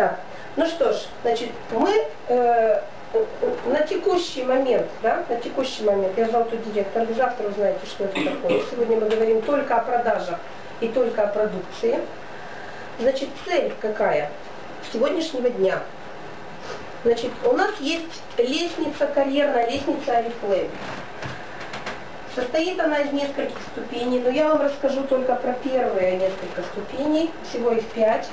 Так, ну что ж, значит, мы э, на текущий момент, да, на текущий момент, я тут директор, вы завтра узнаете, что это такое. Сегодня мы говорим только о продажах и только о продукции. Значит, цель какая? Сегодняшнего дня. Значит, у нас есть лестница, карьерная лестница Арифлейм. Состоит она из нескольких ступеней, но я вам расскажу только про первые несколько ступеней, всего их пять.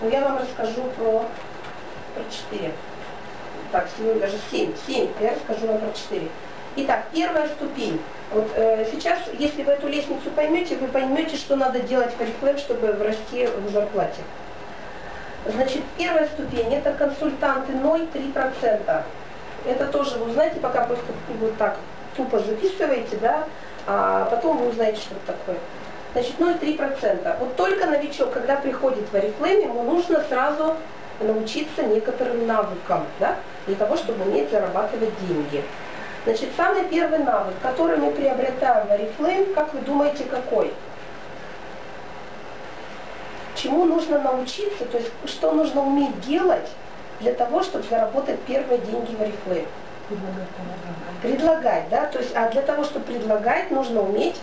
Но я вам расскажу про, про четыре. Так, сегодня даже семь. Семь, я расскажу вам про четыре. Итак, первая ступень. Вот э, сейчас, если вы эту лестницу поймете, вы поймете, что надо делать в Oriflame, чтобы расти в зарплате. Значит, первая ступень это консультанты 0,3%. Это тоже вы узнаете, пока просто вот так тупо записываете, да, а потом вы узнаете, что это такое. Значит, 0,3%. Вот только новичок, когда приходит в Oriflame, ему нужно сразу научиться некоторым навыкам, да, для того, чтобы уметь зарабатывать деньги. Значит, самый первый навык, который мы приобретаем в Oriflame, как вы думаете, какой? Чему нужно научиться, то есть что нужно уметь делать для того, чтобы заработать первые деньги в Oriflame? Предлагать, да, то есть, а для того, чтобы предлагать, нужно уметь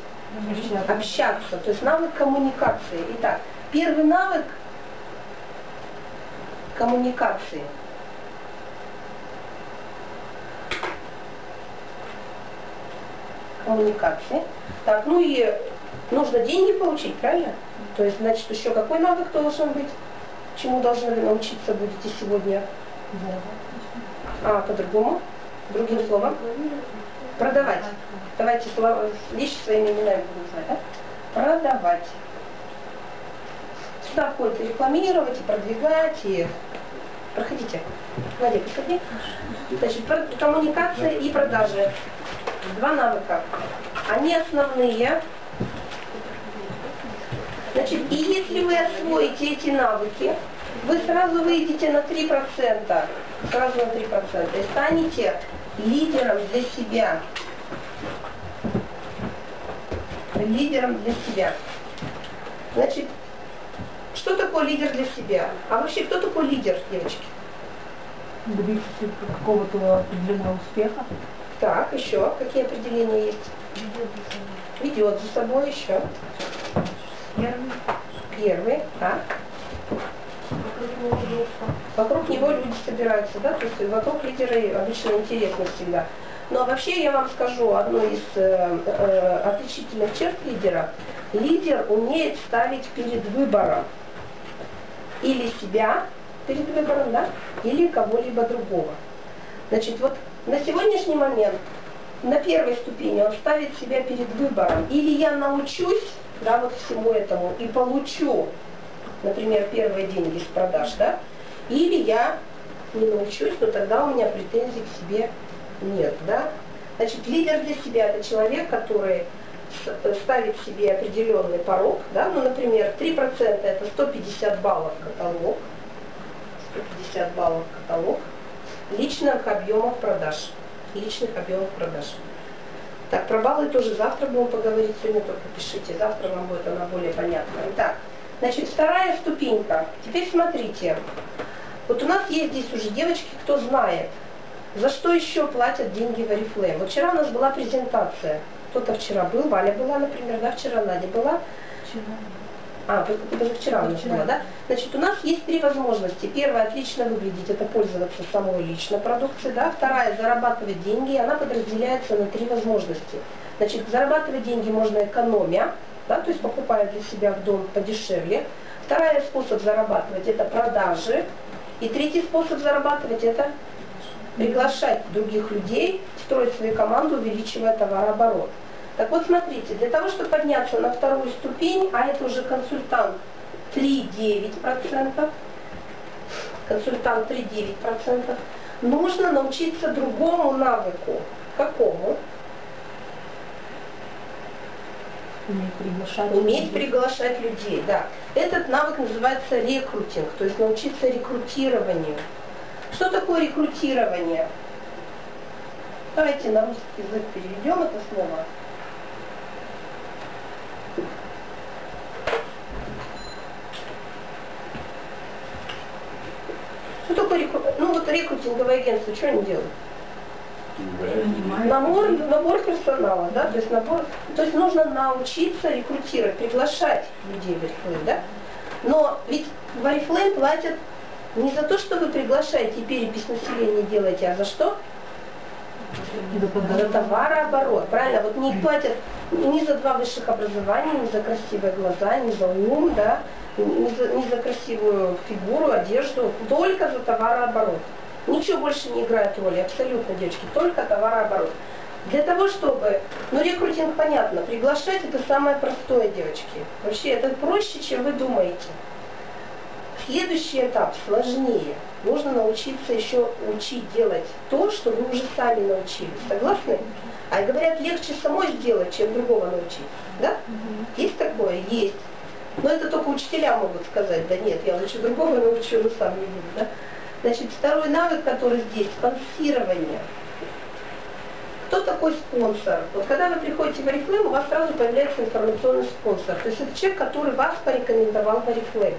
общаться, то есть навык коммуникации. Итак, первый навык коммуникации. Коммуникации. Так, ну и нужно деньги получить, правильно? То есть, значит, еще какой навык должен быть? Чему должны научиться будете сегодня? А, по-другому? Другим словом? Продавать. Давайте вещи своими именами будем называть, да? Продавать. Сюда входит рекламировать, и продвигать, и... Проходите. Владимир, подходи. Значит, коммуникация и продажи. Два навыка. Они основные. Значит, и если вы освоите эти навыки, вы сразу выйдете на 3%, сразу на 3%, и станете лидером для себя. Лидером для себя. Значит, что такое лидер для себя? А вообще, кто такой лидер, девочки? Добиться какого-то определенного успеха. Так, еще какие определения есть? Ведет за собой еще. Первый. Первый, так. Вокруг него люди собираются, да, то есть вокруг лидера обычно интересно всегда. Ну а вообще я вам скажу одну из э, э, отличительных черт лидера. Лидер умеет ставить перед выбором или себя перед выбором, да, или кого-либо другого. Значит, вот на сегодняшний момент на первой ступени он ставит себя перед выбором. Или я научусь, да, вот всему этому и получу например, первые деньги с продаж, да, или я не научусь, но тогда у меня претензий к себе нет, да. Значит, лидер для себя – это человек, который ставит себе определенный порог, да, ну, например, 3% это 150 баллов каталог, 150 баллов каталог личных объемов продаж, личных объемов продаж. Так, про баллы тоже завтра будем поговорить, сегодня только пишите, завтра вам будет она более понятна. Итак, Значит, вторая ступенька. Теперь смотрите. Вот у нас есть здесь уже девочки, кто знает, за что еще платят деньги в Oriflame. Вот вчера у нас была презентация. Кто-то вчера был, Валя была, например, да, вчера Надя была. Вчера. А, позавчера у нас была, да? Значит, у нас есть три возможности. Первая, отлично выглядеть, это пользоваться самой личной продукцией, да? Вторая, зарабатывать деньги, она подразделяется на три возможности. Значит, зарабатывать деньги можно экономя, да, то есть покупая для себя в дом подешевле. Второй способ зарабатывать – это продажи. И третий способ зарабатывать – это приглашать других людей, строить свою команду, увеличивая товарооборот. Так вот, смотрите, для того, чтобы подняться на вторую ступень, а это уже консультант 3,9%, консультант 3,9%, нужно научиться другому навыку. Какому? Уметь приглашать. Уметь приглашать людей, да. Этот навык называется рекрутинг, то есть научиться рекрутированию. Что такое рекрутирование? Давайте на русский язык переведем это слово. Что такое рекрутинг? Ну вот рекрутинговое агентство, что они делают? Набор, набор персонала, да, то есть набор, то есть нужно научиться рекрутировать, приглашать людей в Oriflame, да. Но ведь в Oriflame платят не за то, что вы приглашаете перепись населения делаете, а за что? За товарооборот, правильно? Вот не платят ни за два высших образования, ни за красивые глаза, ни за ум, да, ни за, ни за красивую фигуру, одежду, только за товарооборот. Ничего больше не играет роли, абсолютно, девочки, только товарооборот. Для того, чтобы, ну рекрутинг понятно, приглашать это самое простое, девочки. Вообще это проще, чем вы думаете. Следующий этап сложнее. Нужно научиться еще учить делать то, что вы уже сами научились. Согласны? А говорят, легче самой сделать, чем другого научить. Да? Есть такое? Есть. Но это только учителя могут сказать, да нет, я лучше другого научу, но сам не буду. Да? Значит, второй навык, который здесь, спонсирование. Кто такой спонсор? Вот когда вы приходите в Oriflame, у вас сразу появляется информационный спонсор. То есть это человек, который вас порекомендовал в Oriflame.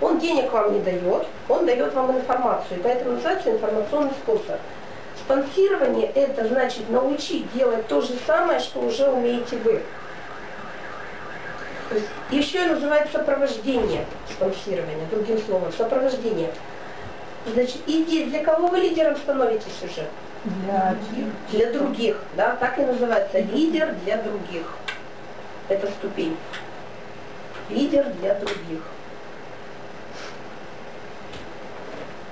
Он денег вам не дает, он дает вам информацию, и поэтому называется информационный спонсор. Спонсирование – это значит научить делать то же самое, что уже умеете вы. То есть еще и называется сопровождение спонсирования, другим словом, сопровождение. Значит, идея, для кого вы лидером становитесь уже? Для тех, Для других, да, так и называется, лидер для других. Это ступень. Лидер для других.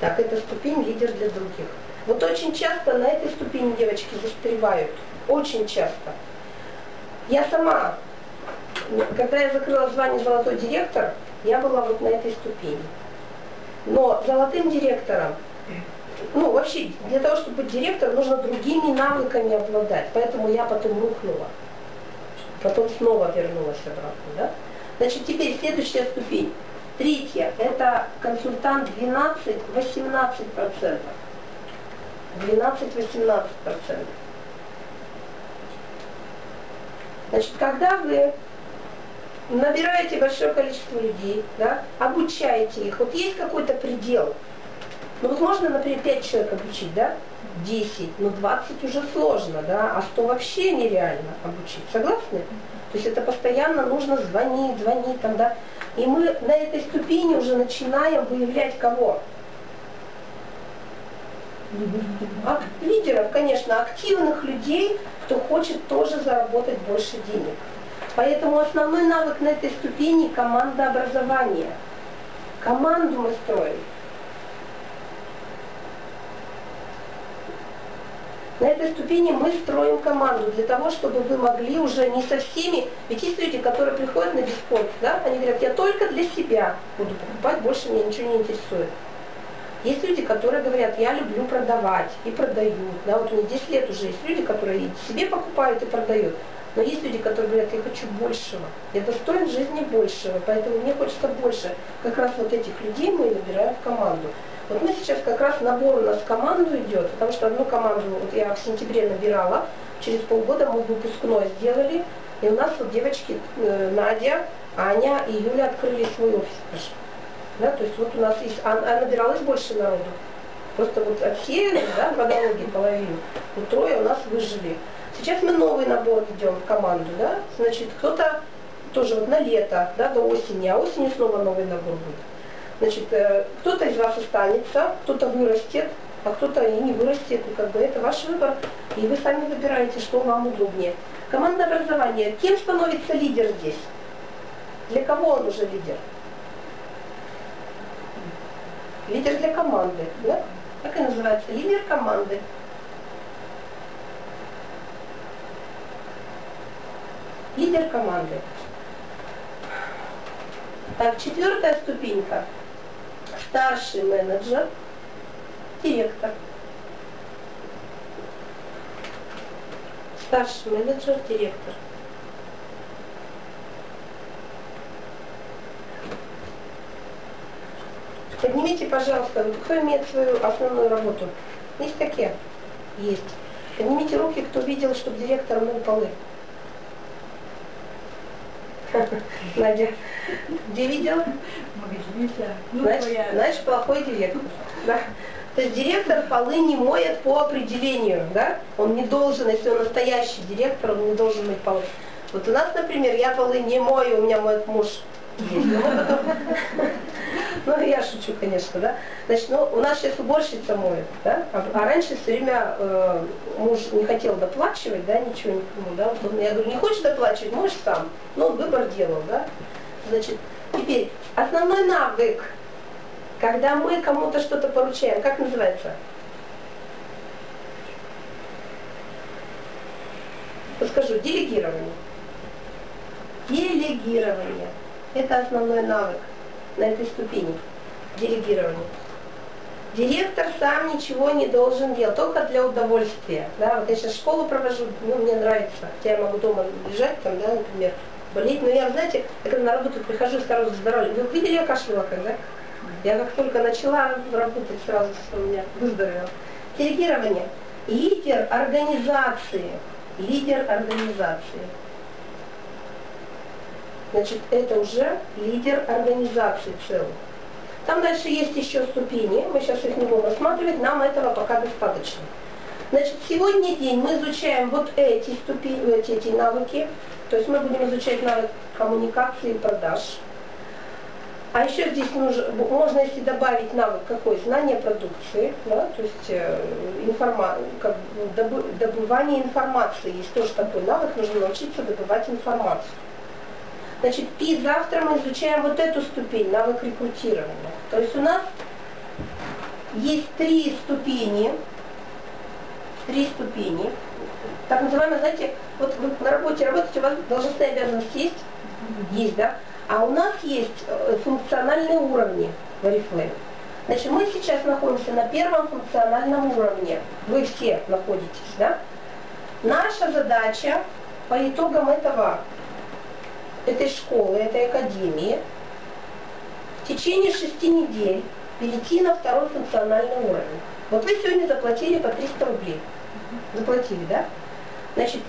Так, это ступень лидер для других. Вот очень часто на этой ступени девочки застревают. Очень часто. Я сама, когда я закрыла звание золотой директор, я была вот на этой ступени. Но золотым директором, ну вообще, для того, чтобы быть директором, нужно другими навыками обладать. Поэтому я потом рухнула. Потом снова вернулась обратно. Да? Значит, теперь следующая ступень. Третья, это консультант 12-18%. 12-18%. Значит, когда вы набираете большое количество людей, да, обучаете их, вот есть какой-то предел. Ну вот можно, например, 5 человек обучить, да? 10, ну 20 уже сложно, да, а 100 вообще нереально обучить. Согласны? То есть это постоянно нужно звонить, звонить там, да. И мы на этой ступени уже начинаем выявлять кого? лидеры. А, лидеров, конечно, активных людей, кто хочет тоже заработать больше денег. Поэтому основной навык на этой ступени – командообразование. Команду мы строим. На этой ступени мы строим команду для того, чтобы вы могли уже не со всеми, ведь есть люди, которые приходят на дисконт, да, они говорят, я только для себя буду покупать, больше меня ничего не интересует. Есть люди, которые говорят, я люблю продавать и продают. Да, вот у меня 10 лет уже есть люди, которые себе покупают и продают. Но есть люди, которые говорят, я хочу большего. Я достоин жизни большего, поэтому мне хочется больше. Как раз вот этих людей мы набираем в команду. Вот мы сейчас как раз набор у нас в команду идет, потому что одну команду вот я в сентябре набирала, через полгода мы выпускной сделали, и у нас вот девочки э, Надя, Аня и Юля открыли свой офис. Да, то есть вот у нас есть, а, а набиралось больше народу. Просто вот отсеяли, да, в водологии половину, вот трое у нас выжили. Сейчас мы новый набор ведем в команду, да, значит, кто-то тоже вот на лето, да, до осени, а осенью снова новый набор будет. Значит, э, кто-то из вас останется, кто-то вырастет, а кто-то и не вырастет, и как бы это ваш выбор, и вы сами выбираете, что вам удобнее. Командное образование. Кем становится лидер здесь? Для кого он уже лидер? Лидер для команды, да? И называется? Лидер команды. Лидер команды. Так, четвертая ступенька. Старший менеджер, директор. Старший менеджер, директор. Поднимите, пожалуйста, кто имеет свою основную работу? Есть такие? Есть. Поднимите руки, кто видел, чтобы директор мыл полы. Надя, где видела? Значит, значит, плохой директор. Да? То есть директор полы не моет по определению, да? Он не должен, если он настоящий директор, он не должен мыть полы. Вот у нас, например, я полы не мою, у меня моет муж. Есть. Ну, я шучу, конечно, да. Значит, ну, у нас сейчас уборщица моет, да, а, а раньше все время э, муж не хотел доплачивать, да, ничего никому, да. Вот он- я говорю, не хочешь доплачивать, можешь сам. Ну, выбор делал, да. Значит, теперь, основной навык, когда мы кому-то что-то поручаем, как называется? Подскажу, делегирование. Делегирование. Это основной навык на этой ступени. Делегирование. Директор сам ничего не должен делать, только для удовольствия. Да, вот я сейчас школу провожу, ну, мне нравится. Хотя я могу дома лежать, там, да, например, болеть. Но я, знаете, когда на работу прихожу, сразу здоровье. Вы видели, я кашляла когда? Я как только начала работать, сразу у меня выздоровела. Делегирование. Лидер организации. Лидер организации. Значит, это уже лидер организации целой. Там дальше есть еще ступени, мы сейчас их не будем рассматривать, нам этого пока достаточно. Значит, сегодня день мы изучаем вот эти ступени, эти, эти навыки, то есть мы будем изучать навык коммуникации и продаж. А еще здесь нужно, можно если добавить навык какой? Знание продукции, да, то есть э, информа, как, бы добы- добывание информации. Есть тоже такой навык, нужно научиться добывать информацию. Значит, и завтра мы изучаем вот эту ступень, навык рекрутирования. То есть у нас есть три ступени, три ступени. Так называемые, знаете, вот вы на работе работаете, у вас должностные обязанности есть? Есть, да? А у нас есть э, функциональные уровни в Oriflame. Значит, мы сейчас находимся на первом функциональном уровне. Вы все находитесь, да? Наша задача по итогам этого, этой школы, этой академии, в течение шести недель перейти на второй функциональный уровень. Вот вы сегодня заплатили по 300 рублей. Заплатили, да? Значит,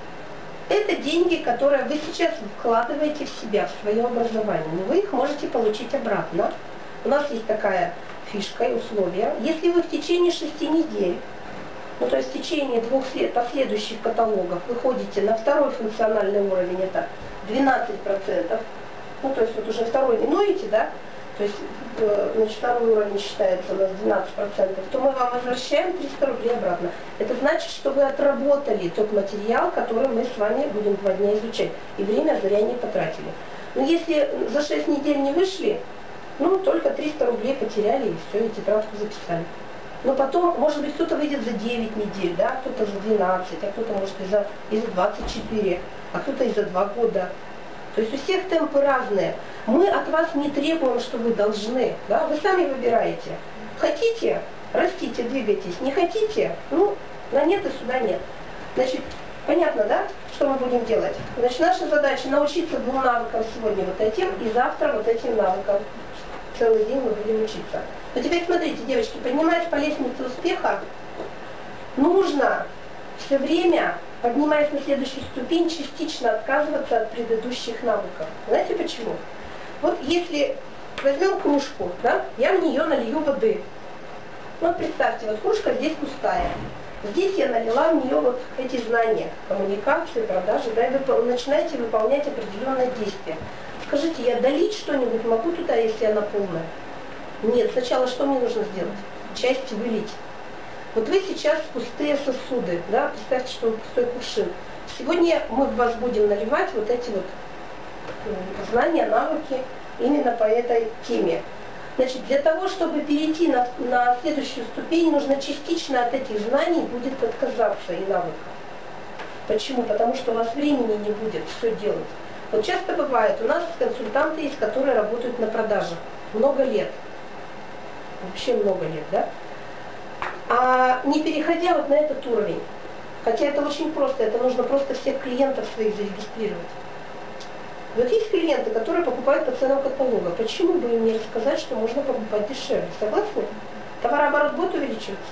это деньги, которые вы сейчас вкладываете в себя, в свое образование. Но вы их можете получить обратно. У нас есть такая фишка и условие. Если вы в течение шести недель, ну то есть в течение двух след- последующих каталогов выходите на второй функциональный уровень, это 12%, ну то есть вот уже второй минуете, да, то есть э, значит, второй уровень считается у нас 12%, то мы вам возвращаем 300 рублей обратно. Это значит, что вы отработали тот материал, который мы с вами будем два дня изучать, и время зря не потратили. Но если за 6 недель не вышли, ну, только 300 рублей потеряли, и все, и тетрадку записали. Но потом, может быть, кто-то выйдет за 9 недель, да, кто-то за 12, а кто-то, может, и за, и за 24, а кто-то и за 2 года. То есть у всех темпы разные. Мы от вас не требуем, что вы должны, да, вы сами выбираете. Хотите, растите, двигайтесь, не хотите, ну, на нет и сюда нет. Значит, понятно, да, что мы будем делать? Значит, наша задача научиться двум навыкам сегодня вот этим, и завтра вот этим навыкам. Целый день мы будем учиться. Но теперь смотрите, девочки, поднимаясь по лестнице успеха, нужно все время, поднимаясь на следующую ступень, частично отказываться от предыдущих навыков. Знаете почему? Вот если возьмем кружку, да, я в нее налью воды. Вот представьте, вот кружка здесь пустая. Здесь я налила в нее вот эти знания, коммуникации, продажи, да, и вы начинаете выполнять определенное действие. Скажите, я долить что-нибудь могу туда, если она полная? Нет, сначала что мне нужно сделать? Часть вылить. Вот вы сейчас пустые сосуды, да, представьте, что вы пустой кувшин. Сегодня мы в вас будем наливать вот эти вот м, знания, навыки именно по этой теме. Значит, для того, чтобы перейти на, на следующую ступень, нужно частично от этих знаний будет отказаться и навыков. Почему? Потому что у вас времени не будет все делать. Вот часто бывает, у нас консультанты есть, которые работают на продажах много лет. Вообще много лет, да? А не переходя вот на этот уровень, хотя это очень просто, это нужно просто всех клиентов своих зарегистрировать. Вот есть клиенты, которые покупают по ценам каталога. Почему бы им не рассказать, что можно покупать дешевле? Согласны? Товарооборот будет увеличиваться?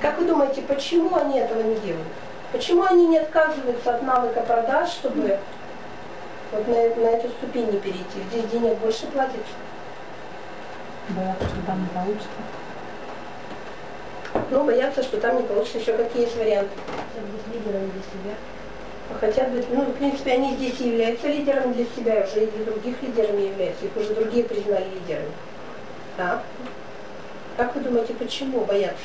Как вы думаете, почему они этого не делают? Почему они не отказываются от навыка продаж, чтобы вот на, на эту ступень не перейти. Здесь денег больше платится. Боятся, что там не получится. Ну, боятся, что там не получится. Еще какие есть варианты. Быть лидером для себя. Хотят быть, ну, в принципе, они здесь и являются лидерами для себя, уже и для других лидерами являются. Их уже другие признали лидерами. Да? Как вы думаете, почему боятся?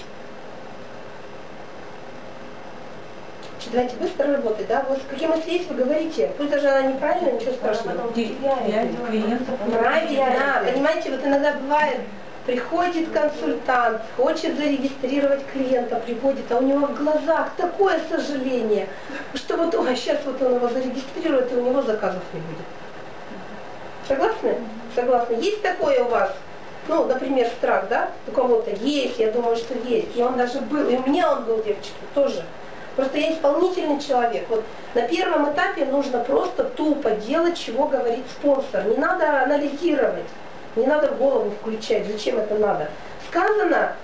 Значит, Давайте быстро работать, да? Вот какие мысли есть, вы говорите. Пусть даже она неправильная, ничего страшного. Правильно, понимаете, вот иногда бывает, приходит консультант, хочет зарегистрировать клиента, приводит, а у него в глазах такое сожаление, что вот, ой, сейчас вот он его зарегистрирует, и у него заказов не будет. Согласны? Согласны. Есть такое у вас? Ну, например, страх, да? У кого-то есть, я думаю, что есть. И он даже был, и у меня он был, девочки, тоже. Просто я исполнительный человек. Вот на первом этапе нужно просто тупо делать, чего говорит спонсор. Не надо анализировать, не надо голову включать, зачем это надо. Сказано,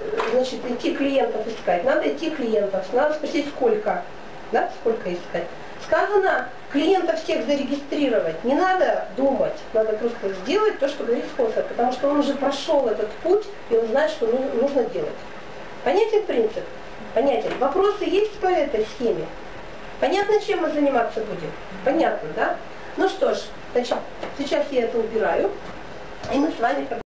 э, значит, идти клиентов искать. Надо идти клиентов, надо спросить, сколько. Да, сколько искать. Сказано, клиентов всех зарегистрировать. Не надо думать, надо просто сделать то, что говорит спонсор, потому что он уже прошел этот путь, и он знает, что ну- нужно делать. Понятен принцип? Понятен. Вопросы есть по этой схеме? Понятно, чем мы заниматься будем? Понятно, да? Ну что ж, значит, сейчас я это убираю, и мы с вами